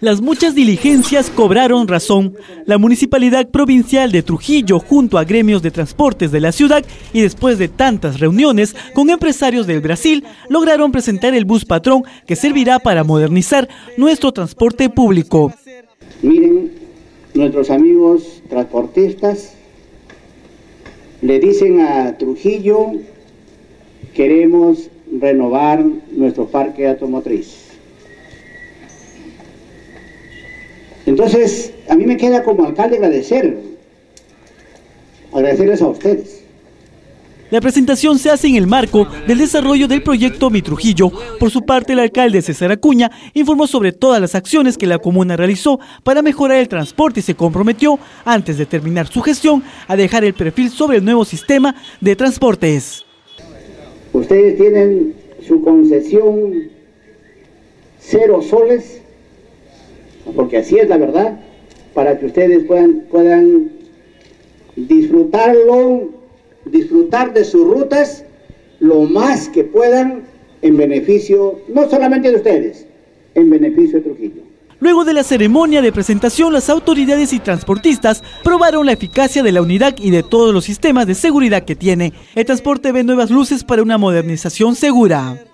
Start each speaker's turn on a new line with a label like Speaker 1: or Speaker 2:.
Speaker 1: Las muchas diligencias cobraron razón. La Municipalidad Provincial de Trujillo, junto a gremios de transportes de la ciudad y después de tantas reuniones con empresarios del Brasil, lograron presentar el bus patrón que servirá para modernizar nuestro transporte público.
Speaker 2: Miren, nuestros amigos transportistas le dicen a Trujillo, queremos renovar nuestro parque automotriz. Entonces, a mí me queda como alcalde agradecer, agradecerles a ustedes.
Speaker 1: La presentación se hace en el marco del desarrollo del proyecto Mi Trujillo. Por su parte, el alcalde César Acuña informó sobre todas las acciones que la comuna realizó para mejorar el transporte y se comprometió, antes de terminar su gestión, a dejar el perfil sobre el nuevo sistema de transportes.
Speaker 2: Ustedes tienen su concesión cero soles porque así es la verdad, para que ustedes puedan, puedan disfrutarlo, disfrutar de sus rutas lo más que puedan en beneficio, no solamente de ustedes, en beneficio de Trujillo.
Speaker 1: Luego de la ceremonia de presentación, las autoridades y transportistas probaron la eficacia de la unidad y de todos los sistemas de seguridad que tiene. El transporte ve nuevas luces para una modernización segura.